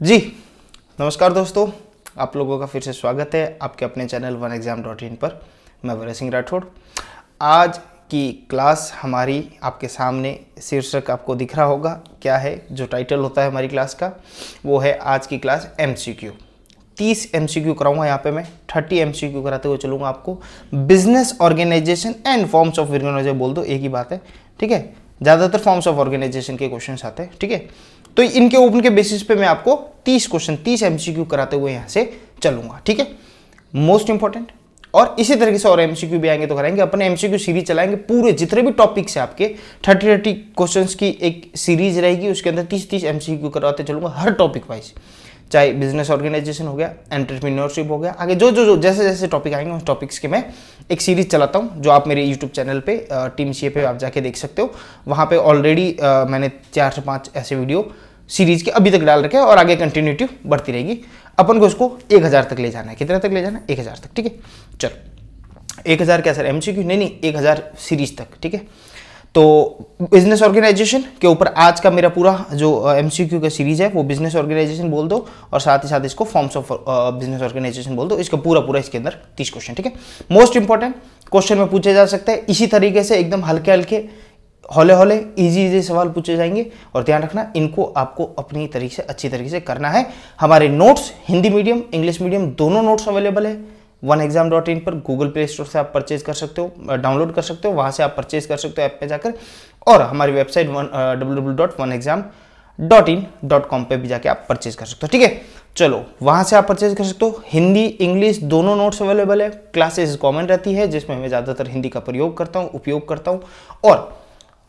जी, नमस्कार दोस्तों, आप लोगों का फिर से स्वागत है आपके अपने channel one exam dot in पर। मैं वीर सिंह राठौड़। आज की क्लास हमारी आपके सामने शीर्षक आपको दिख रहा होगा, क्या है, जो टाइटल होता है हमारी क्लास का, वो है आज की क्लास एम सी क्यू तीस एम सी क्यू कराऊँगा यहाँ पे मैं, थर्टी एम सी क्यू कराते हुए चलूँगा आपको। Business organisation and forms of organisation बोल दो, एक ही बात है, ठीक है? ज़्यादातर फॉर्म्स ऑफ़ ऑर्गेनाइजेशन के क्वेश्चन आते हैं, ठीक है? तो इनके ओपन के बेसिस पे मैं आपको 30 क्वेश्चन 30 एमसीक्यू कराते हुए यहाँ से चलूँगा, ठीक है? मोस्ट इंपॉर्टेंट और इसी तरीके से और एमसीक्यू भी आएँगे तो कराएँगे, अपने एमसीक्यू सीरीज़ चलाएँगे, पूरे जितने भी टॉपिक्स है आपके थर्टी थर्टी क्वेश्चन की एक सीरीज़ रहेगी, उसके अंदर तीस तीस एमसीक्यू करवाते चलूँगा, हर टॉपिक वाइज चाहे बिज़नेस ऑर्गेनाइजेशन हो गया एंटरप्रीन्योरशिप हो गया, आगे जो जो जो जैसे जैसे टॉपिक आएँगे, उस टॉपिक्स के मैं एक सीरीज़ चलाता हूँ, जो आप मेरे यूट्यूब चैनल पे टीम सीए पे आप जाके देख सकते हो। वहाँ पे ऑलरेडी मैंने चार से पाँच ऐसे वीडियो सीरीज़ के अभी तक डाल रखे हैं और आगे कंटिन्यूटी बढ़ती रहेगी। अपन को उसको एक हज़ार तक ले जाना है। कितने तक ले जाना है? एक हज़ार तक, ठीक है? चलो। एक हज़ार क्या सर एम नहीं नहीं, एक हज़ार सीरीज़ तक, ठीक है? तो बिज़नेस ऑर्गेनाइजेशन के ऊपर आज का मेरा पूरा जो एमसीक्यू का सीरीज़ है, वो बिज़नेस ऑर्गेनाइजेशन बोल दो और साथ ही साथ इसको फॉर्म्स ऑफ़ बिज़नेस ऑर्गेनाइजेशन बोल दो। इसका पूरा पूरा इसके अंदर तीस क्वेश्चन ठीक है? मोस्ट इंपॉर्टेंट क्वेश्चन में पूछे जा सकते हैं। इसी तरीके से एकदम हल्के हल्के, हौले हौले इजी इजी सवाल पूछे जाएँगे। और ध्यान रखना, इनको आपको अपनी तरीके से, अच्छी तरीके से करना है। हमारे notes Hindi medium English medium दोनों नोट्स अवेलेबल है। वन एग्ज़ाम डॉट इन पर गूगल प्ले स्टोर से आप परचेज कर सकते हो डाउनलोड कर सकते हो, वहाँ से आप परचेज कर सकते हो ऐप पे जाकर और हमारी website one W W dot one exam dot in dot com पर भी जाके आप परचेज कर सकते हो, ठीक है? चलो, वहाँ से आप परचेज कर सकते हो। हिंदी इंग्लिश दोनों नोट्स अवेलेबल है। क्लासेस कॉमन रहती है, जिसमें मैं ज़्यादातर हिंदी का प्रयोग करता हूँ, उपयोग करता हूँ और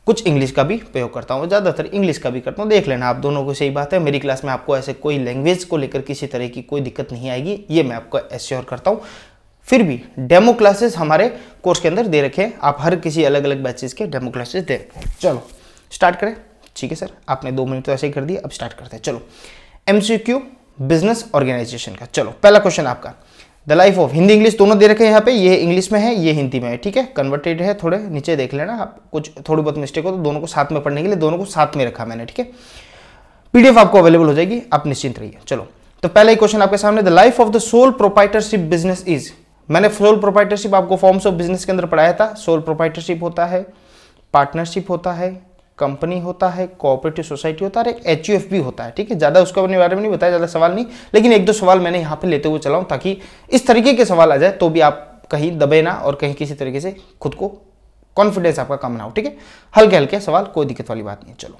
कुछ इंग्लिश का भी प्रयोग करता हूँ, ज़्यादातर इंग्लिश का भी करता हूँ। देख लेना, आप दोनों को सही बात है। मेरी क्लास में आपको ऐसे कोई लैंग्वेज को लेकर किसी तरह की कोई दिक्कत नहीं आएगी, ये मैं आपको एश्योर करता हूँ। फिर भी डेमो क्लासेस हमारे कोर्स के अंदर दे रखे हैं। आप हर किसी अलग अलग बैचेस के डेमो क्लासेस दे रखे हैं। चलो स्टार्ट करें। ठीक है सर आपने दो मिनट तो ऐसे ही कर दिया, अब स्टार्ट करते हैं। चलो एमसीक्यू बिज़नेस ऑर्गेनाइजेशन का। चलो, पहला क्वेश्चन आपका। The life of Hindi English दोनों दे रखे हैं यहाँ पे। ये इंग्लिश में है, ये हिंदी में है, ठीक है? कन्वर्टेड है, थोड़े नीचे देख लेना। आप कुछ, थोड़ी बहुत मिस्टेक हो तो दोनों को साथ में पढ़ने के लिए, दोनों को साथ में रखा मैंने, ठीक है? पीडीएफ आपको अवेलेबल हो जाएगी, आप निश्चिंत रहिए। चलो तो पहला ही क्वेश्चन आपके सामने। The life of the sole proprietorship business is मैंने सोल प्रोपाइटरशिप आपको फॉर्म्स ऑफ़ बिज़नेस के अंदर पढ़ाया था। सोल प्रोपाइटरशिप होता है पार्टनरशिप होता है कंपनी होता है कोऑपरेटिव सोसाइटी होता है एच यू एच भी होता है, ठीक है? ज़्यादा उसके बारे में नहीं बताया, ज़्यादा सवाल नहीं, लेकिन एक दो सवाल मैंने यहाँ पे लेते हुए चलाऊँ ताकि इस तरीके के सवाल आ जाए तो भी आप कहीं दबे ना और कहीं किसी तरीके से खुद को कॉन्फिडेंस आपका कम ना हो, ठीक है? हल्के हल्के सवाल, कोई दिक्कत वाली बात नहीं चलो।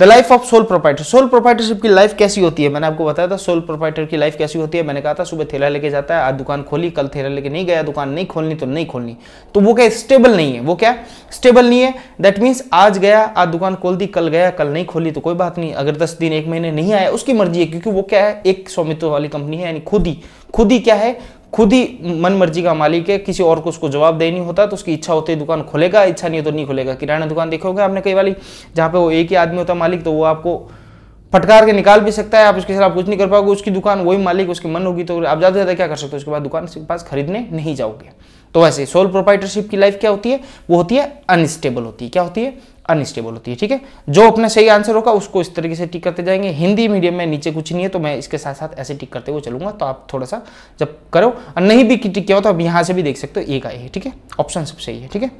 The life of sole proprietor sole proprietorship की लाइफ कैसी होती है? मैंने आपको बताया था सोल प्रोपाइटर की लाइफ कैसी होती है? मैंने कहा था, सुबह थैला लेके जाता है, आज दुकान खोली, कल थैला लेके नहीं गया, दुकान नहीं खोलनी तो नहीं खोलनी। तो वो क्या स्टेबल नहीं है? वो क्या? स्टेबल नहीं है। दैट मीन्स आज गया, आज दुकान खोल दी, कल गया, कल नहीं खोली तो कोई बात नहीं। अगर दस दिन, एक महीने नहीं आया, उसकी मर्ज़ी है, क्योंकि वो क्या है? एक स्वामित्व वाली कंपनी है, यानी खुद ही। खुद ही क्या है? खुद ही मन मर्ज़ी का मालिक है, किसी और को उसको जवाब दे नहीं होता तो उसकी इच्छा होती है दुकान खोलेगा, इच्छा नहीं हो तो नहीं खोलेगा। किराना दुकान देखोगे आपने कई वाली जहाँ पे वो एक ही आदमी होता मालिक तो वो आपको फटकार के निकाल भी सकता है, आप उसके खिलाफ कुछ नहीं कर पाओगे, उसकी दुकान वही मालिक, उसकी मन होगी तो आप ज़्यादा से ज़्यादा क्या कर सकते हो, उसके बाद दुकान के पास खरीदने नहीं जाओगे। तो वैसे सोल प्रोपाइटरशिप की लाइफ क्या होती है? वो होती है अनस्टेबल होती है। क्या होती है? अनस्टेबल होती है, ठीक है? जो अपना सही आंसर होगा, उसको इस तरीके से टिक करते जाएँगे। हिंदी मीडियम में नीचे कुछ नहीं है तो मैं इसके साथ साथ ऐसे टिक करते हुए चलूँगा। तो आप थोड़ा सा जब करो, और नहीं भी टिक किया हो तो आप यहाँ से भी देख सकते हो एक आए ठीक है? ऑप्शन सब सही है, ठीक है?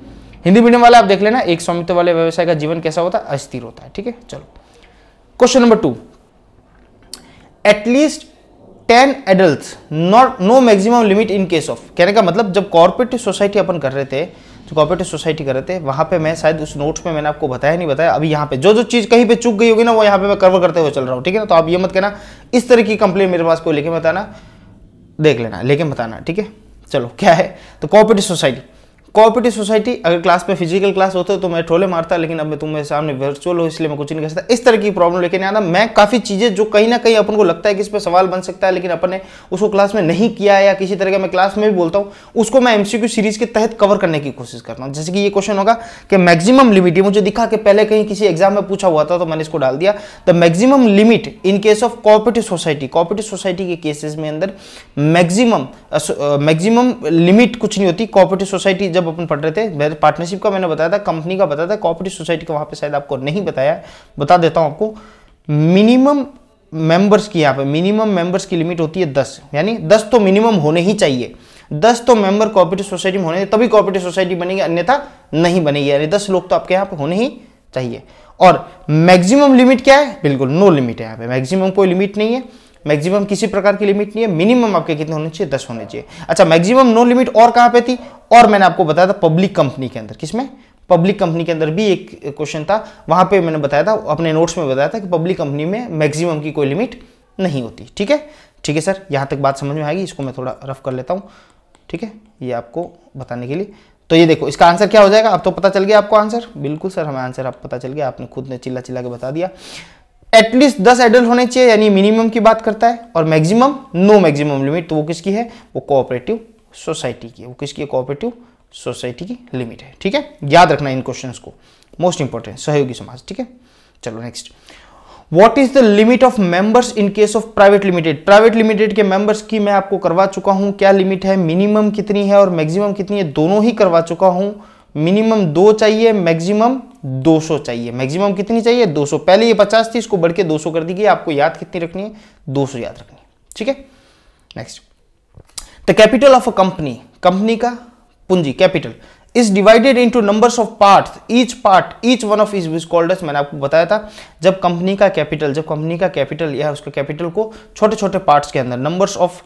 हिंदी मीडियम वाला आप देख लेना, एक स्वामित्व वाले व्यवसाय का जीवन कैसा होता है? अस्थिर होता है, ठीक है? चलो। Question number two at least ten adult not no maximum limit in case of कहने का मतलब जब कॉर्पोरेटिव सोसाइटी अपन कर रहे थे जो कॉपरेटिव सोसाइटी कर रहे थे वहाँ पे मैं शायद उस नोट्स में मैंने आपको बताया, नहीं बताया, अभी यहाँ पे जो जो चीज़ कहीं पे चुक गई होगी ना, वो यहाँ पे मैं कवर करते हुए चल रहा हूँ, ठीक है ना? तो आप ये मत कहना, इस तरह की कंप्लेन मेरे पास कोई लेके बताना देख लेना लेकिन बताना ठीक है? चलो, क्या है? तो कॉपरेटिव सोसाइटी कोऑपरेटिव सोसाइटी अगर क्लास में फ़िज़िकल क्लास होते तो मैं ट्रोले मारता, लेकिन अब मैं तुम्हें सामने वर्चुअल हो, इसलिए मैं कुछ नहीं कर सकता। इस तरह की प्रॉब्लम लेके नहीं आता। मैं काफ़ी चीज़ें जो कहीं ना कहीं अपन को लगता है कि इस पर सवाल बन सकता है, लेकिन अपन ने उसको क्लास में नहीं किया या किसी तरह का मैं क्लास में भी बोलता हूँ, उसको मैं एमसीक्यू सीरीज़ के तहत कवर करने की कोशिश करता हूँ। जैसे कि ये क्वेश्चन होगा कि मैक्सिमम लिमिट ये मुझे दिखा कि पहले कहीं किसी एग्ज़ाम में पूछा हुआ था तो मैंने इसको डाल दिया। The maximum limit in case of cooperative society cooperative society के केसेस में अंदर मैक्सिमम मैक्सिमम लिमिट कुछ नहीं होती। कॉपरेटिव सोसाइटी जब अपन पढ़ रहे थे पार्टनरशिप का मैंने बताया था कंपनी का बताया था कॉपरेटिव सोसाइटी का वहाँ पे शायद आपको नहीं बताया बता देता हूँ आपको। मिनिमम मेंबर्स की यहाँ पे मिनिमम मेंबर्स की लिमिट होती है दस। यानी दस तो मिनिमम होने ही चाहिए। दस तो मेंबर कोऑपरेटिव सोसाइटी में होने तभी कोऑपरेटिव सोसाइटी बनेगी, अन्यथा नहीं बनेगी। यानी दस लोग तो आपके यहाँ पे होने ही चाहिए। और मैक्सिमम लिमिट क्या है? बिल्कुल नो लिमिट है यहाँ पे। मैक्सिमम कोई लिमिट नहीं है। मैक्सिमम किसी प्रकार की लिमिट नहीं है मिनिमम आपके कितने होने चाहिए? दस होने चाहिए। अच्छा मैक्सिमम नो लिमिट और कहाँ पे थी? और मैंने आपको बताया था पब्लिक कंपनी के अंदर। किसमें? पब्लिक कंपनी के अंदर भी एक क्वेश्चन था। वहाँ पे मैंने बताया था, अपने नोट्स में बताया था कि पब्लिक कंपनी में मैक्सिमम की कोई लिमिट नहीं होती। ठीक है? ठीक है सर यहाँ तक बात समझ में आएगी। इसको मैं थोड़ा रफ कर लेता हूँ। ठीक है? ये आपको बताने के लिए। तो ये देखो, इसका आंसर क्या हो जाएगा? अब तो पता चल गया आपको आंसर बिल्कुल सर हमें आंसर आप पता चल गया। आपने खुद ने चिल्ला चिल्ला के बता दिया। एटलीस्ट दस एडल्ट होने चाहिए, यानी मिनिमम की बात करता है, और मैक्सिमम नो मैक्सिमम लिमिट तो वो किसकी है? वो कोऑपरेटिव सोसाइटी की है। वो किसकी है? कोऑपरेटिव सोसाइटी की लिमिट है। ठीक है? याद रखना इन क्वेश्चन को। मोस्ट इंपॉर्टेंट सहयोगी समाज। ठीक है? चलो next what is the limit of members in case of private limited private limited के मेंबर्स की मैं आपको करवा चुका हूँ। क्या लिमिट है? मिनिमम कितनी है और मैक्सिमम कितनी है? दोनों ही करवा चुका हूँ। मिनिमम दो चाहिए मैक्सिमम 200 चाहिए। मैक्सिमम कितनी चाहिए? 200 पहले ये 50 थी, इसको बढ़ के 200 कर दी गई आपको याद कितनी रखनी है? 200 याद रखनी है। ठीक है? Next the capital of a company company का पूंजी capital is divided into numbers of parts each part each one of is called as मैंने आपको बताया था, जब कंपनी का कैपिटल जब कंपनी का कैपिटल या उसके कैपिटल को छोटे छोटे पार्ट्स के अंदर नंबर्स ऑफ़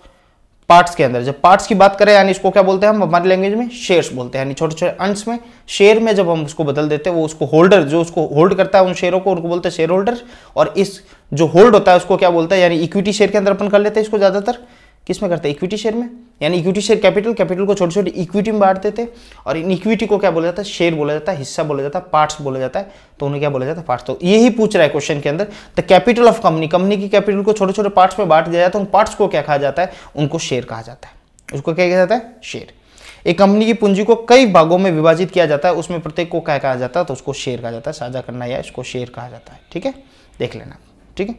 पार्ट्स के अंदर। जब पार्ट्स की बात करें, यानी इसको क्या बोलते हैं हम? हमारे लैंग्वेज में शेयर्स बोलते हैं। यानी छोटे छोटे अंश में शेयर में जब हम उसको बदल देते हैं, वो उसको होल्डर जो उसको होल्ड करता है उन शेयरों को, उनको बोलते हैं शेयर होल्डर और इस जो होल्ड होता है, उसको क्या बोलता है? यानी इक्विटी शेयर के अंदर अपन कर लेते हैं इसको ज़्यादातर। किसमें करते हैं? इक्विटी शेयर में। यानी इक्विटी शेयर कैपिटल कैपिटल को छोटे छोटे इक्विटी में बांटते थे और इन इक्विटी को क्या बोला जाता है? शेयर बोला जाता है, हिस्सा बोला जाता है पार्ट्स बोला जाता है तो उन्हें क्या बोला जाता है? पार्ट्स तो यही पूछ रहा है क्वेश्चन के अंदर the capital of company company की कैपिटल को छोटे छोटे पार्ट्स में बांट दिया जाता है, उन पार्ट्स को क्या कहा जाता है? उनको शेयर कहा जाता है। उसको क्या कहा जाता है? शेयर एक कंपनी की पूंजी को कई भागों में विभाजित किया जाता है, उसमें प्रत्येक को क्या कहा जाता है? तो उसको शेयर कहा जाता है, साझा करना या इसको शेयर कहा जाता है। ठीक है? देख लेना। ठीक है?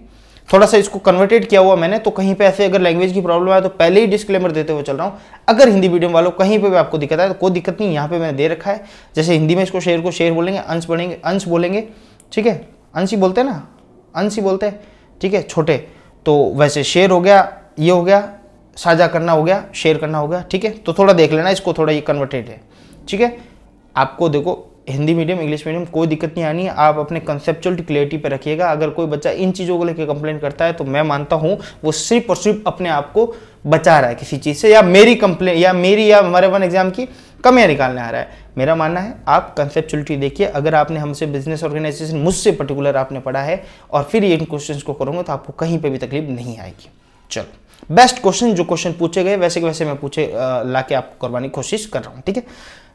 थोड़ा सा इसको कन्वर्टेड किया हुआ मैंने तो कहीं पे ऐसे अगर लैंग्वेज की प्रॉब्लम आए तो पहले ही डिस्क्लेमर देते हुए चल रहा हूँ। अगर हिंदी मीडियम वालों कहीं पे भी आपको दिक्कत आए तो कोई दिक्कत नहीं, यहाँ पे मैंने दे रखा है। जैसे हिंदी में इसको शेर को शेर बोलेंगे, अंश बढ़ेंगे अंश बोलेंगे, ठीक है? अंश ही बोलते हैं ना? अंश ही बोलते हैं, ठीक है? छोटे। तो वैसे शेर हो गया, ये हो गया, साझा करना हो गया शेयर करना हो गया, ठीक है? तो थोड़ा देख लेना, इसको थोड़ा ये कन्वर्टेड है, ठीक है? आपको देखो हिंदी मीडियम इंग्लिश मीडियम कोई दिक्कत नहीं आनी। आप अपने कंसेप्चुअल क्लियरिटी पे रखिएगा। अगर कोई बच्चा इन चीज़ों को लेकर कंप्लेन करता है तो मैं मानता हूँ, वो सिर्फ़ और सिर्फ़ अपने आप को बचा रहा है किसी चीज़ से, या मेरी कंप्लेन या मेरी, या हमारे वन एग्ज़ाम की कमियाँ निकालने आ रहा है। मेरा मानना है, आप कंसेप्चुअलिटी देखिए। अगर आपने हमसे बिज़नेस ऑर्गेनाइजेशन मुझसे पर्टिकुलर आपने पढ़ा है, और फिर ये इन क्वेश्चन को करूँगा तो आपको कहीं पर भी तकलीफ़ नहीं आएगी। चलो बेस्ट क्वेश्चन जो क्वेश्चन पूछे गए, वैसे के वैसे मैं पूछे ला आपको करवाने की कोशिश कर रहा हूँ, ठीक है?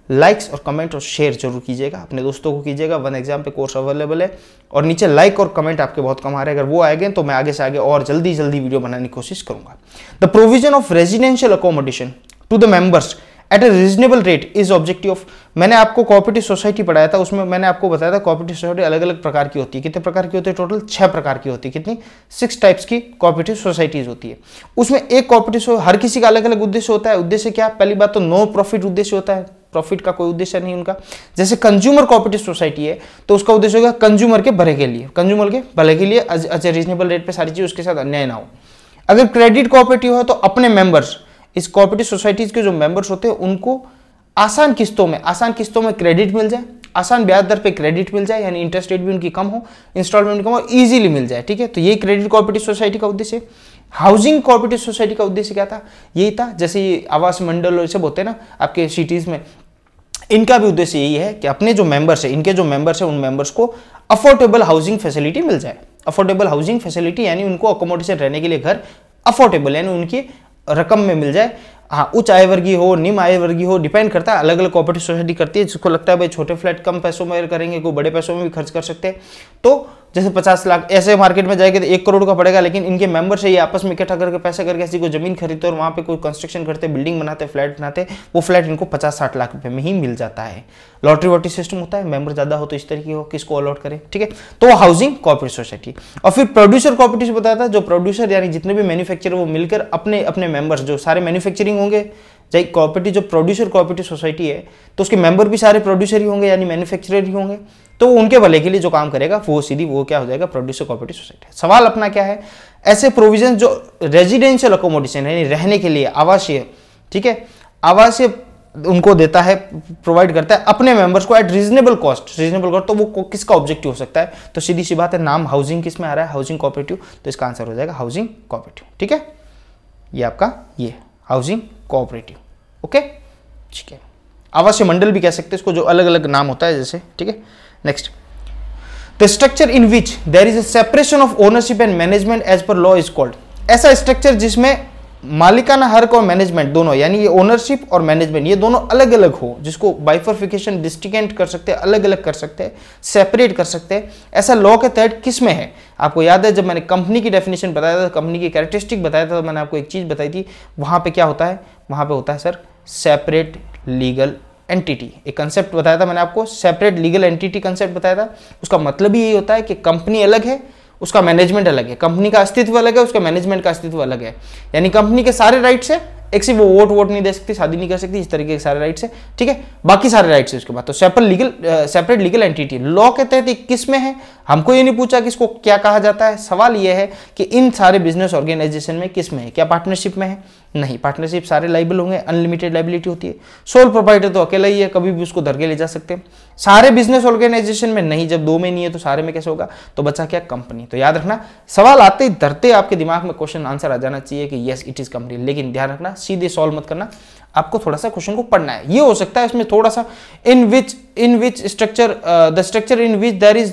लाइक्स और कमेंट और शेयर ज़रूर कीजिएगा। अपने दोस्तों को कीजिएगा। वन एग्ज़ाम पे कोर्स अवेलेबल है। और नीचे लाइक और कमेंट आपके बहुत कम आ रहे हैं। अगर वो आए गए तो मैं आगे से आगे और जल्दी जल्दी वीडियो बनाने की कोशिश करूँगा। The provision of residential accommodation to the members at a reasonable rate is objective of मैंने आपको कॉपरेटिव सोसाइटी पढ़ाया था। उसमें मैंने आपको बताया था कॉपरेटिव सोसाइटी अलग अलग प्रकार की होती है। कितने प्रकार की होती है? टोटल छह प्रकार की होती है। कितनी? सिक्स टाइप्स की कोऑपरेटिव सोसाइटीज होती है। उसमें एक कोऑपरेटिव हर किसी का अलग अलग उद्देश्य होता है। उद्देश्य क्या? पहली बात तो नो प्रॉफिट उद्देश्य होता है। प्रॉफिट का कोई उद्देश्य नहीं उनका। जैसे कंज्यूमर कोऑपरेटिव सोसाइटी है तो उसका उद्देश्य होगा कंज्यूमर के भले के लिए। कंज्यूमर के भले के लिए अच्छा रीजनेबल रेट पे सारी चीज़, उसके साथ अन्याय ना हो। अगर क्रेडिट कोऑपरेटिव हो तो अपने मेंबर्स इस कोऑपरेटिव सोसाइटीज के जो मेंबर्स होते हैं, उनको आसान किस्तों में, आसान किस्तों में क्रेडिट मिल जाए। आसान ब्याज दर पे क्रेडिट मिल जाए, यानी इंटरेस्ट रेट भी उनकी कम हो इंस्टॉलमेंट कम हो इजीली मिल जाए, ठीक है? तो ये क्रेडिट कोऑपरेटिव सोसाइटी का उद्देश्य हाउसिंग कोऑपरेटिव सोसाइटी का उद्देश्य क्या था? यही था, जैसे आवास मंडल और सब होते हैं ना, आपके सिटीज़ में इनका भी उद्देश्य यही है कि अपने जो मेंबर्स है, इनके जो मेंबर्स है, उन मेंबर्स को अफोर्डेबल हाउसिंग फैसिलिटी मिल जाए। अफोर्डेबल हाउसिंग फैसिलिटी यानी उनको अकोमोडेशन रहने के लिए घर अफोर्डेबल यानी उनकी रकम में मिल जाए। हाँ उच्च आय वर्गीय हो, निम्न आय वर्गीय हो डिपेंड करता है अलग अलग कॉपरेटिव सोसाइटी करती है, जिसको लगता है भाई छोटे फ्लैट कम पैसों में करेंगे, कोई बड़े पैसों में भी खर्च कर सकते हैं। तो जैसे पचास लाख, ऐसे मार्केट में जाएँगे तो एक करोड़ का पड़ेगा, लेकिन इनके मेंबर से ये आपस में इकट्ठा करके पैसे करके किसी को ज़मीन खरीदते और वहाँ पे कोई कंस्ट्रक्शन करते बिल्डिंग बनाते फ्लैट बनाते, वो फ्लैट इनको पचास साठ लाख रुपए में ही मिल जाता है। लॉटरी वॉटरी सिस्टम होता है मेंबर ज़्यादा हो तो इस तरीके हो किसको अलॉट करे, ठीक है? तो हाउसिंग कॉपरेटिव सोसाइटी और फिर प्रोड्यूसर कॉपरेटिव बताया था, जो प्रोड्यूसर यानी जितने भी मैन्युफैक्चर वो मिलकर अपने अपने मेंबर्स जो सारे मैन्युफैक्चरिंग होंगे चाहे कॉपरेटिव जो प्रोड्यूसर कॉपरेटिव सोसाइटी है तो उसके मेंबर भी सारे प्रोड्यूसर ही होंगे, यानी मैन्युफैक्चरर ही होंगे। तो उनके भले के लिए जो काम करेगा, वो सीधी वो क्या हो जाएगा प्रोड्यूसर कॉपरेटिव सोसाइटी सवाल अपना क्या है? ऐसे प्रोविज़न जो रेजिडेंशियल अकोमोडेशन यानी रहने के लिए आवासीय, ठीक है? आवासीय उनको देता है प्रोवाइड करता है अपने मेंबर्स को at reasonable cost reasonable cost तो वो किसका ऑब्जेक्टिव हो सकता है? तो सीधी सी बात है, नाम हाउसिंग किसमें आ रहा है? हाउसिंग कॉपरेटिव तो इसका आंसर हो जाएगा हाउसिंग कॉपरेटिव ठीक है? ये आपका ये हाउसिंग कोऑपरेटिव ओके ठीक है. आवासीय मंडल भी कह सकते हैं इसको, जो अलग अलग नाम होता है जैसे. ठीक है? Next the structure in which there is a separation of ownership and management as per law is called ऐसा स्ट्रक्चर जिसमें मालिकाना हक और मैनेजमेंट दोनों, यानी ये ओनरशिप और मैनेजमेंट ये दोनों अलग अलग हो, जिसको बाइफर्फिकेशन डिस्टिकेंट कर सकते हैं अलग अलग कर सकते हैं सेपरेट कर सकते हैं ऐसा लॉ के तहत किसमें है? आपको याद है जब मैंने कंपनी की डेफिनेशन बताया था कंपनी की कैरेक्टरिस्टिक बताया था तो मैंने आपको एक चीज़ बताई थी, वहाँ पर क्या होता है? वहाँ पर होता है सर सेपरेट लीगल एंटिटी एक कंसेप्ट बताया था मैंने आपको सेपरेट लीगल एंटिटी कंसेप्ट बताया था। उसका मतलब ही यही होता है कि कंपनी अलग है उसका मैनेजमेंट अलग है। कंपनी का अस्तित्व अलग है, उसका मैनेजमेंट का अस्तित्व अलग है। यानी कंपनी के सारे राइट्स है, एक सिर्फ़ वो वोट वोट नहीं दे सकती, शादी नहीं कर सकती, इस तरीके के सारे राइट्स है, ठीक है? बाकी सारे राइट्स है उसके बाद। तो separate legal separate legal entity law के तहत किसमें है? हमको ये नहीं पूछा कि इसको क्या कहा जाता है। सवाल ये है कि इन सारे बिज़नेस ऑर्गेनाइजेशन में किसमें है? क्या पार्टनरशिप में है? नहीं पार्टनरशिप सारे लाइबल होंगे अनलिमिटेड लाइबिलिटी होती है। सोल प्रोपाइटर तो अकेला ही है, कभी भी उसको धर के ले जा सकते हैं। सारे बिज़नेस ऑर्गेनाइजेशन में नहीं, जब दो में नहीं है तो सारे में कैसे होगा? तो बचा क्या? कंपनी तो याद रखना, सवाल आते ही धरते आपके दिमाग में क्वेश्चन आंसर आ जाना चाहिए कि यस इट इज़ कंपनी लेकिन ध्यान रखना, सीधे सॉल्व मत करना। आपको थोड़ा सा क्वेश्चन को पढ़ना है। ये हो सकता है इसमें थोड़ा सा in which in which structure the structure in which there is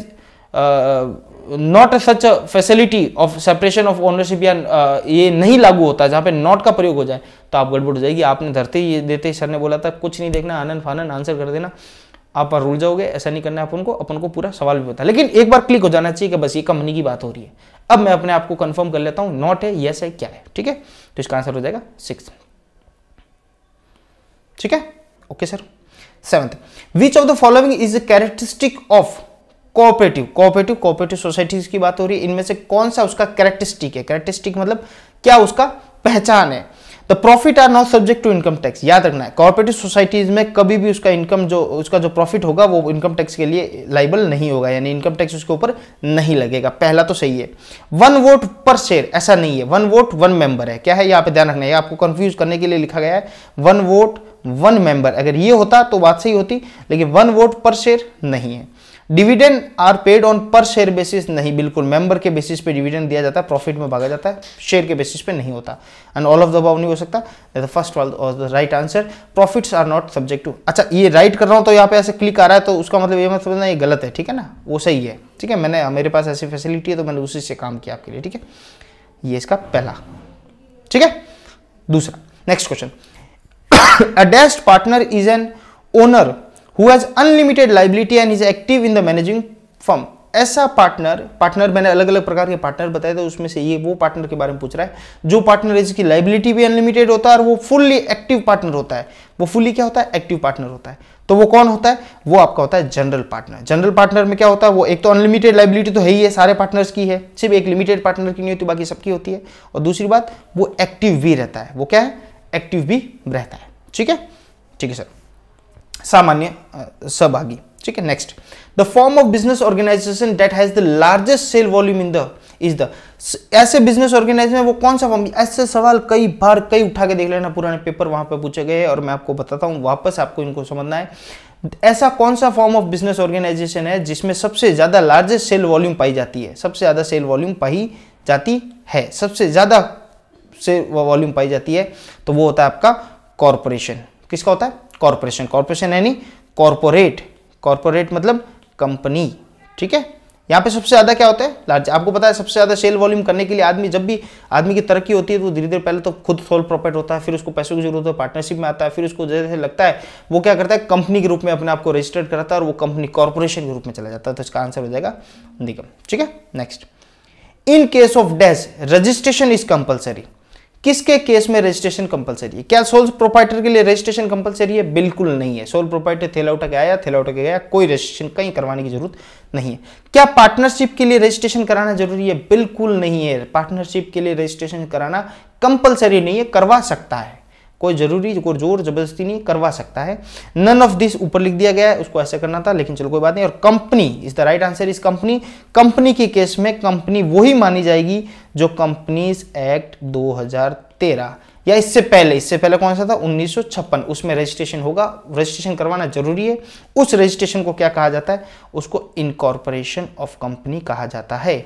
not such facility of separation of ownership या uh, ये नहीं लागू होता जहाँ पे नॉट का प्रयोग हो जाए तो आप गड़बड़ हो जाएगी। आपने धरते ही देते सर ने बोला था कुछ नहीं देखना आनंद फानन आंसर कर देना। आप रुल जाओगे ऐसा नहीं करना है अपन को अपन को पूरा सवाल भी होता लेकिन एक बार क्लिक हो जाना चाहिए कि बस ये कंपनी की बात हो रही है। अब मैं अपने आप को कंफर्म कर लेता हूँ नॉट है यस है क्या है ठीक है? तो इसका आंसर हो जाएगा सिक्स ठीक है? Okay sir seventh which of the following is a characteristic of cooperative cooperative cooperative societies की बात हो रही है, इनमें से कौन सा उसका कैरेक्टरिस्टिक है? कैरेक्टरिस्टिक मतलब क्या उसका पहचान है? The profit are not subject to income tax याद रखना है कॉर्पोरेटिव सोसाइटीज में कभी भी उसका इनकम जो, उसका जो प्रॉफिट होगा, वो इनकम टैक्स के लिए लाइबल नहीं होगा, यानी इनकम टैक्स उसके ऊपर नहीं लगेगा। पहला तो सही है। वन वोट पर शेयर ऐसा नहीं है। वन वोट वन मेंबर है। क्या है? यहाँ पे ध्यान रखना है। आपको कंफ्यूज करने के लिए लिखा गया है। वन वोट वन मेंबर अगर ये होता तो बात सही होती, लेकिन वन वोट पर शेयर नहीं है। Dividend are paid on per share basis नहीं, बिल्कुल। मेंबर के बेसिस पे डिविडेंड दिया जाता है प्रॉफिट में भागा जाता है शेयर के बेसिस पे नहीं होता। And all of the above नहीं हो सकता। द फ़र्स्ट और the right answer profits are not subject to अच्छा ये राइट कर रहा हूँ तो यहाँ पे ऐसे क्लिक आ रहा है तो उसका मतलब ये मतलब ना ये गलत है, ठीक है ना? वो सही है, ठीक है? मैंने, मेरे पास ऐसी फैसिलिटी है तो मैंने उसी से काम किया आपके लिए, ठीक है? ये इसका पहला, ठीक है? दूसरा next question a डेस्ट partner is an owner who has unlimited liability and is active in the managing firm ऐसा पार्टनर पार्टनर मैंने अलग अलग प्रकार के पार्टनर बताए थे, उसमें से ये वो पार्टनर के बारे में पूछ रहा है। जो पार्टनर है जिसकी लाइबिलिटी भी अनलिमिटेड होता है और वो फुल्ली एक्टिव पार्टनर होता है। वो फुल्ली क्या होता है? एक्टिव पार्टनर होता है। तो वो कौन होता है? वो आपका होता है जनरल पार्टनर जनरल पार्टनर में क्या होता है? वो एक तो अनलिमिटेड लाइबिलिटी तो है ही है, सारे पार्टनर्स की है। सिर्फ़ एक लिमिटेड पार्टनर की नहीं होती, बाकी सबकी होती है। और दूसरी बात, वो एक्टिव भी रहता है। वो क्या है? एक्टिव भी रहता है। ठीक है? ठीक है सर सामान्य सहभागी। ठीक है next the form of business organisation that has the largest sale volume in the is the ऐसे बिज़नेस ऑर्गेनाइजेशन वो कौन सा फॉर्म ऐसे सवाल कई बार कई उठा के देख लेना, पुराने पेपर वहाँ पे पूछे गए और मैं आपको बताता हूँ, वापस आपको इनको समझना है। ऐसा कौन सा फॉर्म ऑफ़ बिज़नेस ऑर्गेनाइजेशन है जिसमें सबसे ज़्यादा लार्जेस्ट सेल वॉल्यूम पाई जाती है? सबसे ज़्यादा सेल वॉल्यूम पाई जाती है। सबसे ज़्यादा से वॉल्यूम पाई जाती है तो वो होता है आपका कॉरपोरेशन किसका होता है? कॉरपोरेशन। कॉरपोरेशन यानी कॉरपोरेट। कॉरपोरेट मतलब कंपनी। ठीक है? यहाँ पे सबसे ज़्यादा क्या होता है? लार्ज। आपको पता है सबसे ज़्यादा सेल वॉल्यूम करने के लिए आदमी, जब भी आदमी की तरक्की होती है तो धीरे धीरे पहले तो खुद सोल प्रॉफिट होता है, फिर उसको पैसों की ज़रूरत है पार्टनरशिप में आता है, फिर उसको जैसे लगता है, वो क्या करता है? कंपनी के रूप में अपने आप को रजिस्टर्ड कराता है और वो कंपनी कॉर्पोरेशन के रूप में चला जाता है। तो इसका आंसर हो जाएगा निगम। ठीक है? Next in case of this registration is compulsory किसके केस में रजिस्ट्रेशन कंपलसरी है? क्या सोल प्रोपाइटर के लिए रजिस्ट्रेशन कंपलसरी है? बिल्कुल नहीं है। सोल प्रोपाइटर थे के आया थेलाउटा के गया, कोई रजिस्ट्रेशन कहीं करवाने की ज़रूरत नहीं है। क्या पार्टनरशिप के लिए रजिस्ट्रेशन कराना ज़रूरी है? बिल्कुल नहीं है। पार्टनरशिप के लिए रजिस्ट्रेशन कराना कंपलसरी नहीं है, करवा सकता है। कोई ज़रूरी कोई ज़ोर ज़बरदस्ती नहीं करवा सकता है। नन ऑफ़ दिस ऊपर लिख दिया गया है, उसको ऐसे करना था, लेकिन चलो कोई बात नहीं। और company is the right answer is company company के केस में कंपनी वही मानी जाएगी जो कंपनीज़ एक्ट 2013 या इससे पहले इससे पहले कौन सा था? 1956 उसमें रजिस्ट्रेशन होगा। रजिस्ट्रेशन करवाना ज़रूरी है। उस रजिस्ट्रेशन को क्या कहा जाता है? उसको इनकॉर्पोरेशन ऑफ़ कंपनी कहा जाता है।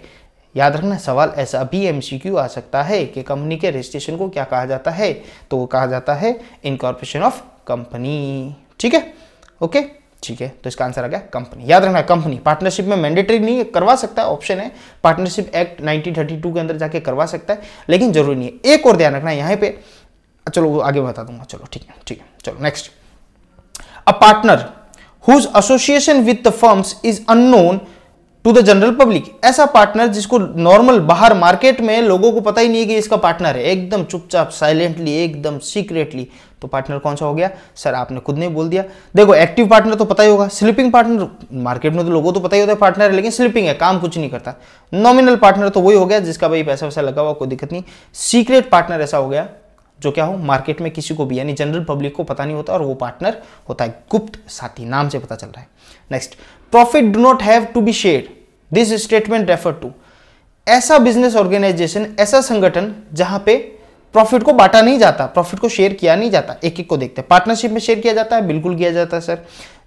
याद रखना, सवाल ऐसा भी एमसीक्यू आ सकता है कि कंपनी के रजिस्ट्रेशन को क्या कहा जाता है? तो वो कहा जाता है इनकॉर्पोरेशन ऑफ़ कंपनी ठीक है? ओके ठीक है तो इसका आंसर आ गया कंपनी याद रखना कंपनी पार्टनरशिप में मैंडेटरी नहीं है करवा सकता है। ऑप्शन है पार्टनरशिप एक्ट 1932 के अंदर जाके करवा सकता है, लेकिन ज़रूरी नहीं है। एक और ध्यान रखना यहाँ पे। चलो आगे बता दूँगा। चलो, ठीक है ठीक है। चलो next a partner whose association with the firms is unknown to the general public ऐसा पार्टनर जिसको नॉर्मल बाहर मार्केट में लोगों को पता ही नहीं है कि इसका पार्टनर है। एकदम चुपचाप साइलेंटली एकदम सीक्रेटली तो पार्टनर कौन सा हो गया? सर आपने खुद ने बोल दिया। देखो एक्टिव पार्टनर तो पता ही होगा। स्लीपिंग पार्टनर मार्केट में तो लोगों तो पता ही होता है पार्टनर है, लेकिन स्लीपिंग है, काम कुछ नहीं करता। नॉमिनल पार्टनर तो वही हो गया जिसका भाई पैसा वैसा लगा हुआ, कोई दिक्कत नहीं। सीक्रेट पार्टनर ऐसा हो गया, जो क्या हो मार्केट में किसी को भी, यानी जनरल पब्लिक को पता नहीं होता और वो पार्टनर होता है गुप्त साथी, नाम से पता चल रहा है। Next profit do not have to be share this statement refer to ऐसा बिज़नेस ऑर्गेनाइजेशन ऐसा संगठन जहाँ पे प्रॉफिट को बांटा नहीं जाता प्रॉफिट को शेयर किया नहीं जाता एक एक को देखते हैं। पार्टनरशिप में शेयर किया जाता है, बिल्कुल किया जाता है sir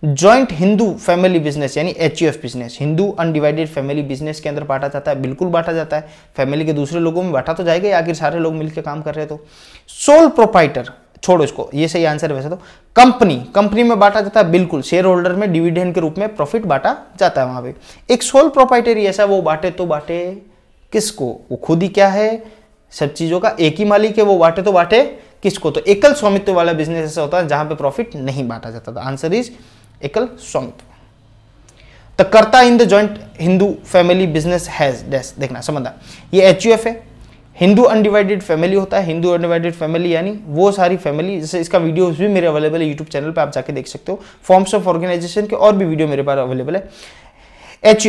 joint Hindu family business यानी H business Hindu undivided family business के अंदर बांटा जाता है, बिल्कुल बांटा जाता है। फैमिली के दूसरे लोगों में बांटा तो जाएगा आखिर सारे लोग मिलकर काम कर रहे तो। सोल प्रोपाइटर छोड़ो इसको, ये सही आंसर है वैसे तो। कंपनी कंपनी में बांटा जाता है, बिल्कुल। शेयर होल्डर में डिविडेंड के रूप में प्रॉफिट बांटा जाता है वहाँ पे। एक सोल प्रोपाइटरी ऐसा वो बांटे तो बांटे किसको? वो खुद ही क्या है? सब चीज़ों का एक ही मालिक है, वो बांटे तो बांटे किसको? तो एकल स्वामित्व वाला बिज़नेस ऐसा होता है जहाँ पे प्रॉफिट नहीं बांटा जाता। था आंसर इज़ एकल स्वामित्व। The karta in the joint Hindu family business has देखना, समझना। ये एचयूएफ है हिंदू अनडिवाइडेड फैमिली होता है, हिंदू अनडिवाइडेड फैमिली यानी वो सारी फैमिली जैसे इसका वीडियो भी मेरे अवेलेबल है यूट्यूब चैनल पर आप जाके देख सकते हो। फॉर्म्स ऑफ़ ऑर्गेनाइजेशन के और भी वीडियो मेरे पास अवेलेबल है। एच